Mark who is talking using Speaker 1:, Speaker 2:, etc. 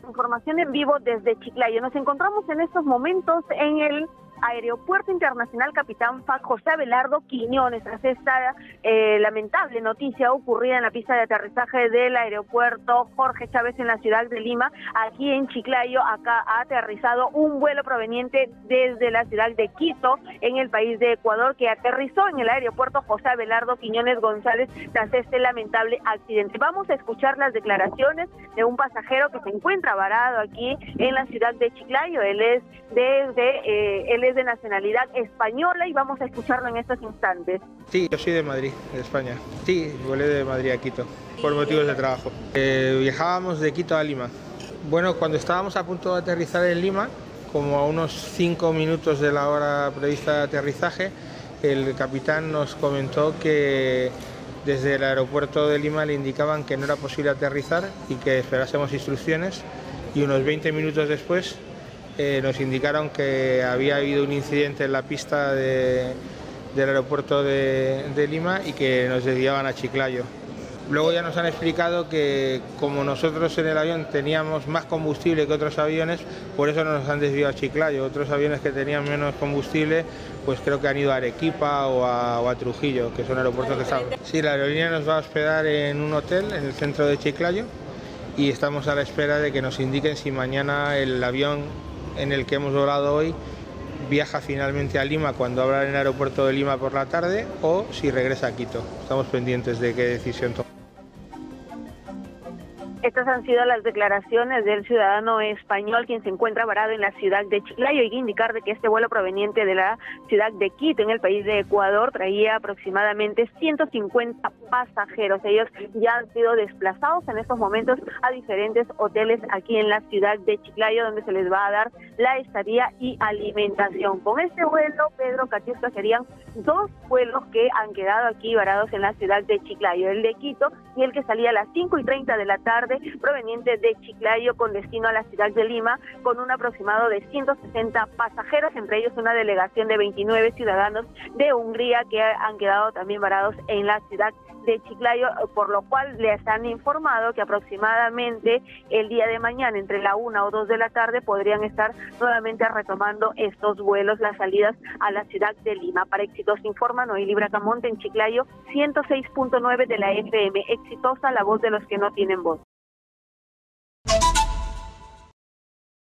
Speaker 1: información en vivo desde Chiclayo. Nos encontramos en estos momentos en el Aeropuerto Internacional Capitán FAC José Abelardo Quiñones, tras esta eh, lamentable noticia ocurrida en la pista de aterrizaje del aeropuerto Jorge Chávez en la ciudad de Lima, aquí en Chiclayo, acá ha aterrizado un vuelo proveniente desde la ciudad de Quito, en el país de Ecuador, que aterrizó en el aeropuerto José Abelardo Quiñones González tras este lamentable accidente. Vamos a escuchar las declaraciones de un pasajero que se encuentra varado aquí en la ciudad de Chiclayo. Él es desde, eh, él es de nacionalidad española y vamos a escucharlo en estos instantes.
Speaker 2: Sí, yo soy de Madrid, de España. Sí, volé de Madrid a Quito por motivos de trabajo. Eh, viajábamos de Quito a Lima. Bueno, cuando estábamos a punto de aterrizar en Lima, como a unos cinco minutos de la hora prevista de aterrizaje, el capitán nos comentó que desde el aeropuerto de Lima le indicaban que no era posible aterrizar y que esperásemos instrucciones y unos 20 minutos después eh, nos indicaron que había habido un incidente en la pista del aeropuerto de, Lima y que nos desviaban a Chiclayo. Luego ya nos han explicado que como nosotros en el avión teníamos más combustible que otros aviones, por eso nos han desviado a Chiclayo. Otros aviones que tenían menos combustible, pues creo que han ido a Arequipa o a, Trujillo, que son aeropuertos que están. Sí, la aerolínea nos va a hospedar en un hotel en el centro de Chiclayo y estamos a la espera de que nos indiquen si mañana el avión en el que hemos volado hoy viaja finalmente a Lima cuando abra en el aeropuerto de Lima por la tarde o si regresa a Quito. Estamos pendientes de qué decisión toma.
Speaker 1: Han sido las declaraciones del ciudadano español quien se encuentra varado en la ciudad de Chiclayo. Hay que indicar de que este vuelo proveniente de la ciudad de Quito, en el país de Ecuador, traía aproximadamente 150 pasajeros. Ellos ya han sido desplazados en estos momentos a diferentes hoteles aquí en la ciudad de Chiclayo, donde se les va a dar la estadía y alimentación. Con este vuelo, Pedro Catiusca, serían dos vuelos que han quedado aquí varados en la ciudad de Chiclayo, el de Quito y el que salía a las 5 y 30 de la tarde proveniente de Chiclayo con destino a la ciudad de Lima, con un aproximado de 160 pasajeros, entre ellos una delegación de 29 ciudadanos de Hungría que han quedado también varados en la ciudad de Chiclayo, por lo cual les han informado que aproximadamente el día de mañana, entre la una o dos de la tarde, podrían estar nuevamente retomando estos vuelos, las salidas a la ciudad de Lima. Para Éxitos informa Noeli Bracamonte en Chiclayo, 106.9 de la FM. Exitosa la voz de los que no tienen voz.